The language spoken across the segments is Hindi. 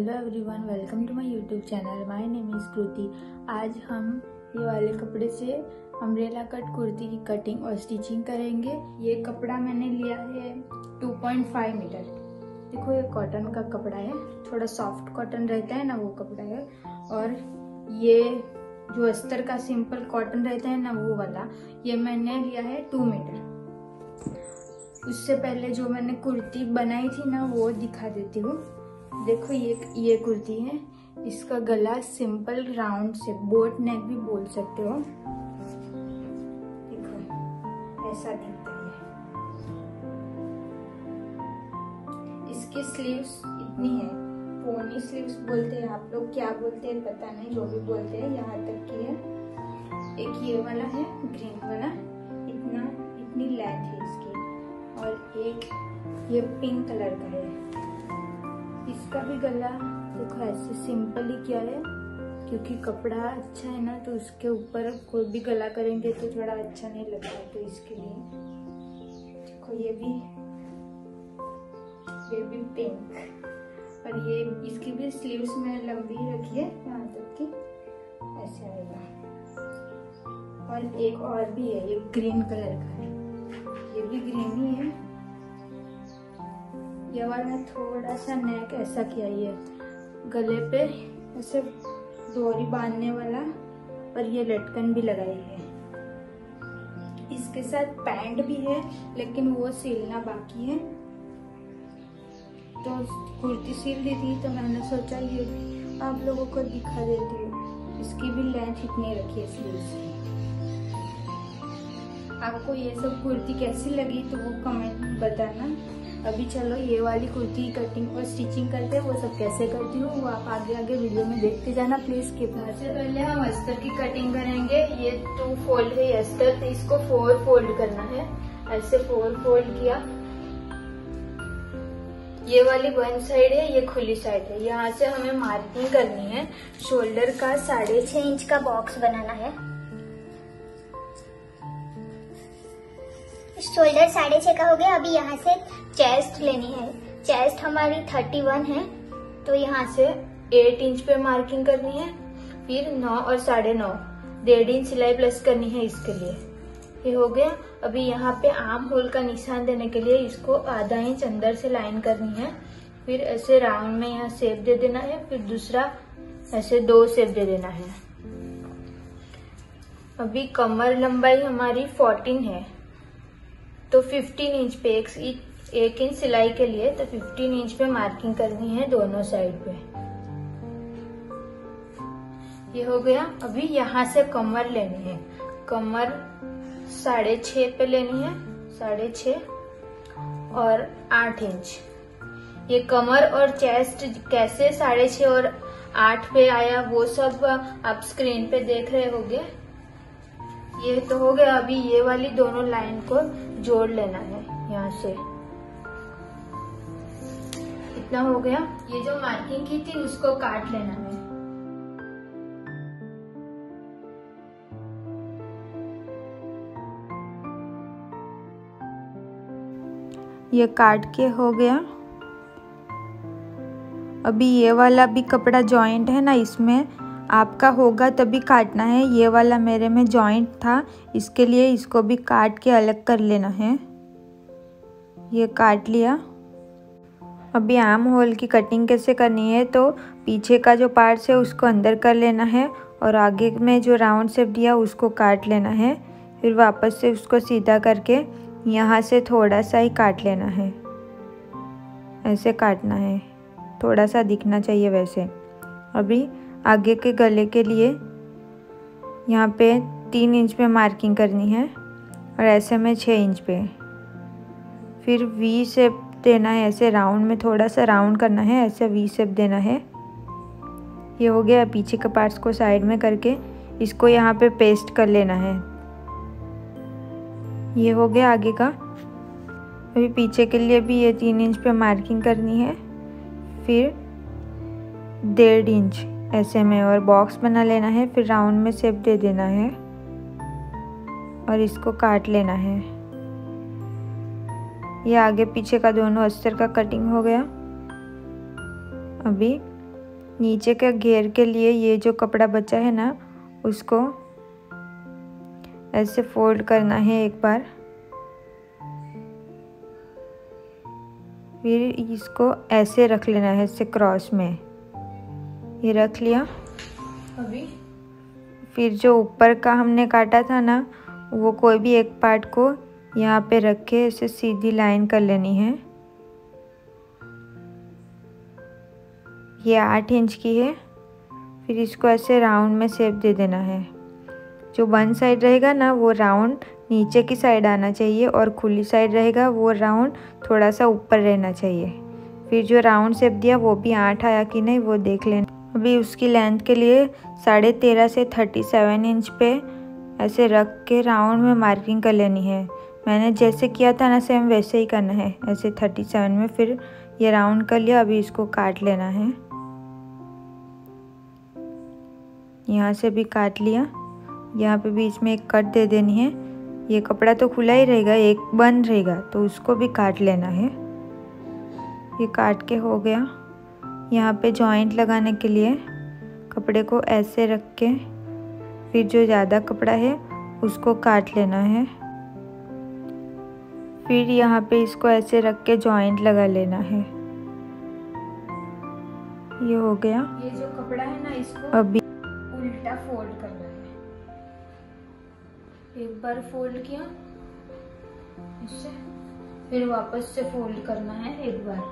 Hello everyone welcome to my YouTube channel my name is Kriti आज हम ये वाले कपड़े से अम्ब्रेला कट कुर्ती की कटिंग और स्टिचिंग करेंगे। ये कपड़ा मैंने लिया है 2.5 मीटर देखो, ये कॉटन का कपड़ा है। थोड़ा सॉफ्ट कॉटन रहता है ना, वो कपड़ा है। और ये जो अस्तर का सिंपल कॉटन रहता है ना, वो वाला, ये मैंने लिया है टू मीटर उससे पहले जो मैंने कुर्ती बनाई थी ना, वो दिखा देती हूँ। देखो ये ये कुर्ती है। इसका गला सिंपल राउंड से बोट नेक भी बोल सकते हो। देखो, ऐसा दिखता है। इसकी स्लीव्स इतनी है। पोनी स्लीव्स बोलते हैं आप लोग। क्या बोलते हैं पता नहीं, जो भी बोलते हैं, यहाँ तक की है। एक ये वाला है ग्रीन वाला। इतना, इतनी लेंथ है इसकी। और एक, ये पिंक कलर का है। इसका भी गला देखो, ऐसे सिंपल ही किया है, क्योंकि कपड़ा अच्छा है ना तो उसके ऊपर कोई भी गला करेंगे तो थोड़ा अच्छा नहीं लगता तो इसके लिए। देखो, ये भी ये भी पिंक और ये इसकी भी स्लीव्स में लंबी रखी है, यहाँ तक की ऐसे आएगा। और एक और भी है, ये ग्रीन कलर का है। ये भी ग्रीन ही है। ये वाला थोड़ा सा नेक ऐसा किया ये गले पे, ऐसे डोरी बांधने वाला और ये लटकन भी लगाई है। इसके साथ पैंट भी है, लेकिन वो सिलना बाकी है। तो कुर्ती सिल दी थी तो मैंने सोचा ये आप लोगों को दिखा देती हूँ। इसकी भी लेंथ इतनी रखी है स्लीव्स की आपको ये सब कुर्ती कैसी लगी तो वो कमेंट बताना। अभी चलो, ये वाली कुर्ती कटिंग और स्टिचिंग करते हैं, वो सब कैसे करती हूँ, वो आप आगे आगे वीडियो में देखते जाना प्लीज़ स्किप से पहले हम अस्तर की कटिंग करेंगे। ये टू फोल्ड है अस्तर तो इसको फोर फोल्ड करना है। ऐसे फोर फोल्ड किया। ये वाली वन साइड है, ये खुली साइड है। यहाँ से हमें मार्किंग करनी है। शोल्डर का साढ़े छह इंच का बॉक्स बनाना है। शोल्डर साढ़े छह का हो गया, अभी यहाँ से चेस्ट लेनी है। चेस्ट हमारी थर्टी वन है तो यहाँ से एट इंच पे मार्किंग करनी है, फिर नौ और साढ़े नौ। डेढ़ इंच सिलाई प्लस करनी है इसके लिए। ये हो गया। अभी यहाँ पे आम होल का निशान देने के लिए इसको आधा इंच अंदर से लाइन करनी है। फिर ऐसे राउंड में यहाँ सेप दे देना है, फिर दूसरा ऐसे दो सेप दे देना है। अभी कमर लंबाई हमारी 14 है। तो 15 इंच पे एक, एक इंच सिलाई के लिए तो 15 इंच पे मार्किंग करनी है दोनों साइड पे। ये हो गया। अभी यहाँ से कमर लेनी है। कमर साढ़े छ पे लेनी है साढ़े छ और आठ इंच ये कमर और चेस्ट कैसे साढ़े छ और आठ पे आया वो सब आप स्क्रीन पे देख रहे होगे। ये तो हो गया, अभी ये वाली दोनों लाइन को जोड़ लेना है, यहाँ से। इतना हो गया? ये जो मार्किंग की थी, उसको काट लेना है। ये काट के हो गया। अभी ये वाला भी कपड़ा जॉइंट है ना, इसमें आपका होगा तभी काटना है। ये वाला मेरे में जॉइंट था। इसके लिए इसको भी काट के अलग कर लेना है। ये काट लिया। अभी आम होल की कटिंग कैसे करनी है? तो पीछे का जो पार्ट है, उसको अंदर कर लेना है और आगे में जो राउंड शेप दिया, उसको काट लेना है। फिर वापस से उसको सीधा करके यहाँ से थोड़ा सा ही काट लेना है। ऐसे काटना है। थोड़ा सा दिखना चाहिए वैसे। अभी आगे के गले के लिए। यहाँ पे तीन इंच पे मार्किंग करनी है और ऐसे में छः इंच पे। फिर वी शेप देना है, ऐसे राउंड में थोड़ा सा राउंड करना है, ऐसे वी शेप देना है। ये हो गया पीछे के पार्ट्स को साइड में करके, इसको यहाँ पे पेस्ट कर लेना है। ये हो गया आगे का। अभी पीछे के लिए भी ये तीन इंच पे मार्किंग करनी है। फिर डेढ़ इंच। ऐसे में और बॉक्स बना लेना है, फिर राउंड में शेप दे देना है और इसको काट लेना है। ये आगे पीछे का दोनों अस्तर का कटिंग हो गया। अभी नीचे के घेर के लिए ये जो कपड़ा बचा है ना, उसको ऐसे फोल्ड करना है एक बार। फिर इसको ऐसे रख लेना है ऐसे क्रॉस में। ये रख लिया। अभी? फिर जो ऊपर का हमने काटा था ना वो कोई भी एक पार्ट को यहाँ पे रख के इसे सीधी लाइन कर लेनी है। ये आठ इंच की है। फिर इसको ऐसे राउंड में शेप दे देना है। जो वन साइड रहेगा ना वो राउंड नीचे की साइड आना चाहिए और खुली साइड रहेगा वो राउंड थोड़ा सा ऊपर रहना चाहिए। फिर जो राउंड शेप दिया वो भी आठ आया कि नहीं वो देख लेना। अभी उसकी लेंथ के लिए साढ़े तेरह से थर्टी सेवन इंच पे ऐसे रख के राउंड में मार्किंग कर लेनी है। मैंने जैसे किया था ना सेम वैसे ही करना है। ऐसे थर्टी सेवन में फिर ये राउंड कर लिया, अभी इसको काट लेना है। यहाँ से भी काट लिया। यहाँ पे बीच में एक कट दे देनी है। ये कपड़ा तो खुला ही रहेगा, एक बंद रहेगा तो उसको भी काट लेना है। ये काट के हो गया। यहाँ पे जॉइंट लगाने के लिए कपड़े को ऐसे रख के फिर जो ज़्यादा कपड़ा है उसको काट लेना है। फिर यहाँ पे इसको ऐसे रख के जॉइंट लगा लेना है। ये हो गया। ये जो कपड़ा है ना इसको अभी उल्टा फोल्ड करना है। एक बार फोल्ड किया। इससे फिर वापस से फोल्ड करना है एक बार।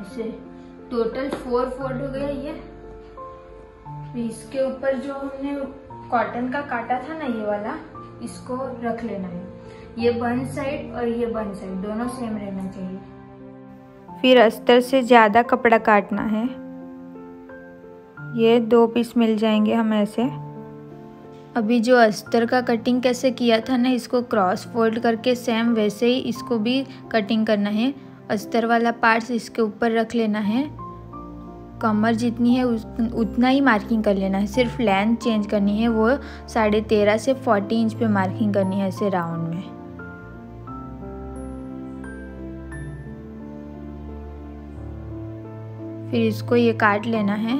ऐसे। टोटल फोर फोल्ड हो गया ये। इसके ऊपर जो हमने कॉटन का काटा था ना ये वाला इसको रख लेना है। ये वन साइड और ये वन साइड दोनों सेम रहना चाहिए। फिर अस्तर से ज़्यादा कपड़ा काटना है। ये दो पीस मिल जाएँगे हम ऐसे। अभी जो अस्तर का कटिंग कैसे किया था ना इसको क्रॉस फोल्ड करके सेम वैसे ही इसको भी कटिंग करना है। अस्तर वाला पार्ट्स इसके ऊपर रख लेना है। कमर जितनी है उतना ही मार्किंग कर लेना है। सिर्फ़ लेंथ चेंज करनी है। वो साढ़े तेरह से फोर्टी इंच पे मार्किंग करनी है ऐसे राउंड में। फिर इसको ये काट लेना है।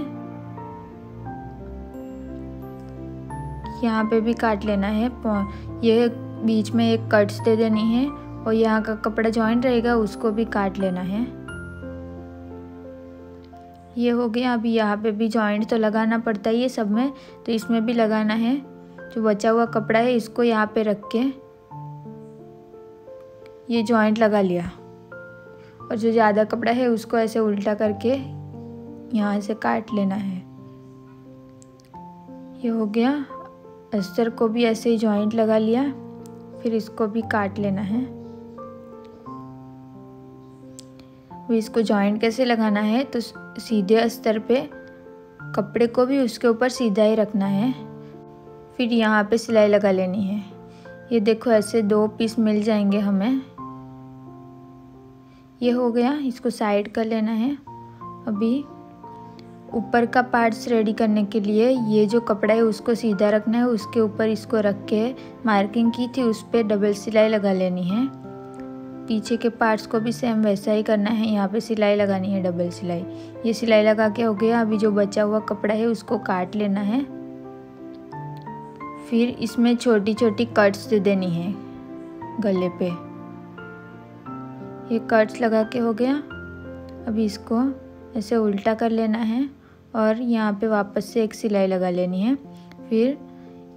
यहाँ पे भी काट लेना है। ये बीच में एक कट्स दे देनी है। और यहाँ का कपड़ा जॉइंट रहेगा, उसको भी काट लेना है। ये हो गया, अभी यहाँ पे भी जॉइंट तो लगाना पड़ता ही है सब में तो इसमें भी लगाना है। जो बचा हुआ कपड़ा है, इसको यहाँ पे रख के ये जॉइंट लगा लिया। और जो ज़्यादा कपड़ा है, उसको ऐसे उल्टा करके यहाँ से काट लेना है। ये हो गया, अस्तर को भी ऐसे ही जॉइंट लगा लिया, फिर इसको भी काट लेना है। इसको जॉइंट कैसे लगाना है तो सीधे अस्तर पे कपड़े को भी उसके ऊपर सीधा ही रखना है। फिर यहाँ पे सिलाई लगा लेनी है। ये देखो ऐसे दो पीस मिल जाएँगे हमें। ये हो गया, इसको साइड कर लेना है। अभी ऊपर का पार्ट्स रेडी करने के लिए ये जो कपड़ा है, उसको सीधा रखना है। उसके ऊपर इसको रख के मार्किंग की थी, उस पर डबल सिलाई लगा लेनी है। पीछे के पार्ट्स को भी सेम वैसा ही करना है। यहाँ पे सिलाई लगानी है, डबल सिलाई। ये सिलाई लगा के हो गया। अभी जो बचा हुआ कपड़ा है, उसको काट लेना है। फिर इसमें छोटी छोटी कट्स दे देनी है गले पे। ये कट्स लगा के हो गया। अभी इसको ऐसे उल्टा कर लेना है और यहाँ पे वापस से एक सिलाई लगा लेनी है। फिर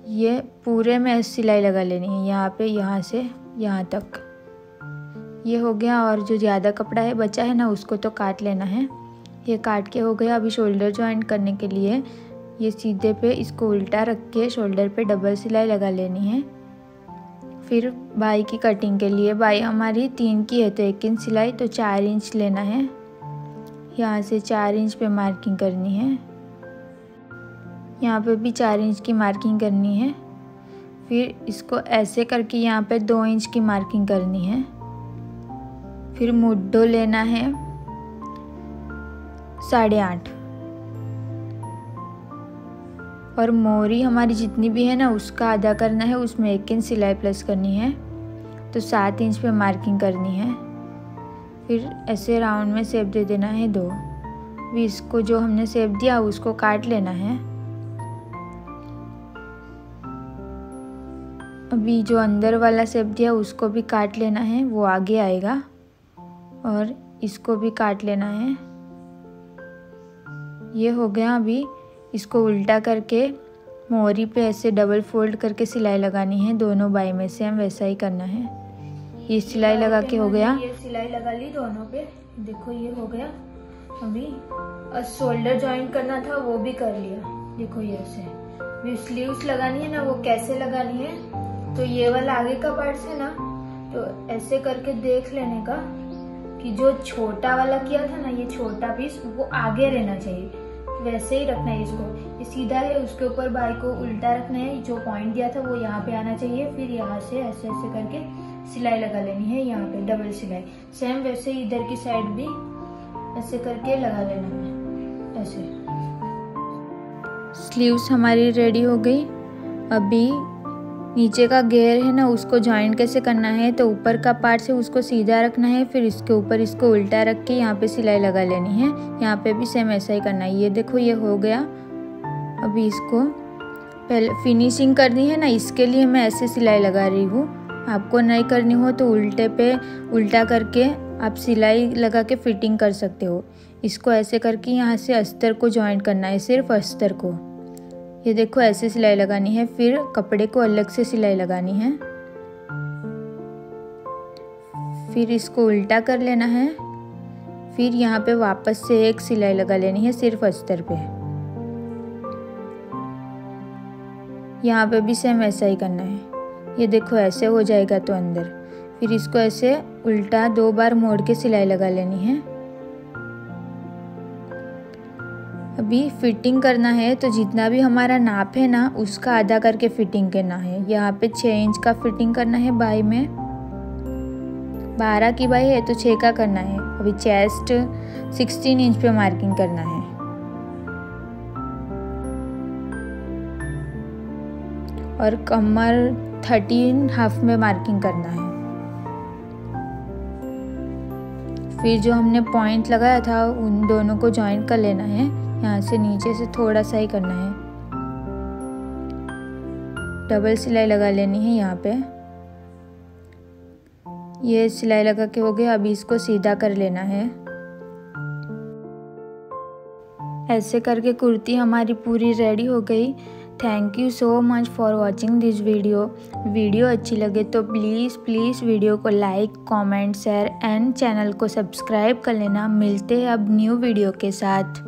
ये पूरे में सिलाई लगा लेनी है। यहाँ पे, यहाँ से, यहाँ तक। ये हो गया और जो ज़्यादा कपड़ा है, बचा है ना, उसको तो काट लेना है। ये काट के हो गया अभी शोल्डर ज्वाइंट करने के लिए। ये सीधे पे इसको उल्टा रख के शोल्डर पे डबल सिलाई लगा लेनी है। फिर बाई की कटिंग के लिए, बाई हमारी तीन की है तो एक इंच सिलाई तो चार इंच लेना है। यहाँ से चार इंच पे मार्किंग करनी है। यहाँ पे भी चार इंच की मार्किंग करनी है। फिर इसको ऐसे करके यहाँ पे दो इंच की मार्किंग करनी है। फिर मुड्डो लेना है। साढ़े आठ। और मोरी हमारी जितनी भी है ना, उसका आधा करना है, उसमें एक इंच सिलाई प्लस करनी है तो सात इंच पे मार्किंग करनी है। फिर ऐसे राउंड में सेप दे देना है दो। अभी इसको जो हमने सेप दिया, उसको काट लेना है। अभी जो अंदर वाला सेप दिया, उसको भी काट लेना है, वो आगे आएगा। और इसको भी काट लेना है। ये हो गया अभी। इसको उल्टा करके मोरी पे ऐसे डबल फोल्ड करके सिलाई लगानी है। दोनों बाई में से हम वैसा ही करना है। ये सिलाई लगा के हो गया। ये सिलाई लगा ली दोनों पे। देखो ये हो गया। अभी और शोल्डर ज्वाइन करना था वो भी कर लिया। देखो ये ऐसे। स्लीव्स लगानी है ना वो कैसे लगानी है? तो ये वाला आगे का पार्ट है ना तो ऐसे करके देख लेने का। कि जो छोटा वाला किया था ना, ये छोटा पीस वो आगे रहना चाहिए। वैसे ही रखना है इसको। ये सीधा है, उसके ऊपर बाई को उल्टा रखना है। जो पॉइंट दिया था, वो यहाँ पे आना चाहिए। फिर यहाँ से ऐसे ऐसे करके सिलाई लगा लेनी है, यहाँ पे डबल सिलाई। सेम वैसे ही इधर की साइड भी ऐसे करके लगा लेना है। ऐसे। स्लीव्स हमारी रेडी हो गई। अभी नीचे का गेयर है ना, उसको ज्वाइन कैसे करना है? तो ऊपर का पार्ट से उसको सीधा रखना है, फिर इसके ऊपर इसको उल्टा रख के यहाँ पे सिलाई लगा लेनी है। यहाँ पे भी सेम ऐसा ही करना है। ये देखो, ये हो गया। अभी इसको पहले फिनिशिंग करनी है ना, इसके लिए मैं ऐसे सिलाई लगा रही हूँ। आपको नहीं करनी हो तो उल्टे पे उल्टा करके आप सिलाई लगा के फिटिंग कर सकते हो। इसको ऐसे करके यहाँ से अस्तर को ज्वाइन करना है, सिर्फ़ अस्तर को। ये देखो, ऐसे सिलाई लगानी है, फिर कपड़े को अलग से सिलाई लगानी है। फिर इसको उल्टा कर लेना है। फिर यहाँ पे वापस से एक सिलाई लगा लेनी है, सिर्फ़ अस्तर पे। यहाँ पे भी सेम ऐसा ही करना है। ये देखो, ऐसे हो जाएगा तो अंदर। फिर इसको ऐसे उल्टा दो बार मोड़ के सिलाई लगा लेनी है। अभी फिटिंग करना है तो जितना भी हमारा नाप है ना, उसका आधा करके फिटिंग करना है। यहाँ पे छः इंच का फिटिंग करना है बाई में। बारह की बाई है तो छः का करना है। अभी चेस्ट सिक्सटीन इंच पे मार्किंग करना है। और कमर थर्टीन हाफ़ में मार्किंग करना है। फिर जो हमने पॉइंट लगाया था, उन दोनों को ज्वाइन कर लेना है। यहाँ से नीचे से थोड़ा सा ही करना है। डबल सिलाई लगा लेनी है यहाँ पे। ये सिलाई लगा के हो गया अभी इसको सीधा कर लेना है। ऐसे करके कुर्ती हमारी पूरी रेडी हो गई। Thank you so much for watching this video video अच्छी लगे तो प्लीज़ प्लीज़ वीडियो को like comment share and channel को सब्सक्राइब कर लेना। मिलते हैं अब न्यू वीडियो के साथ।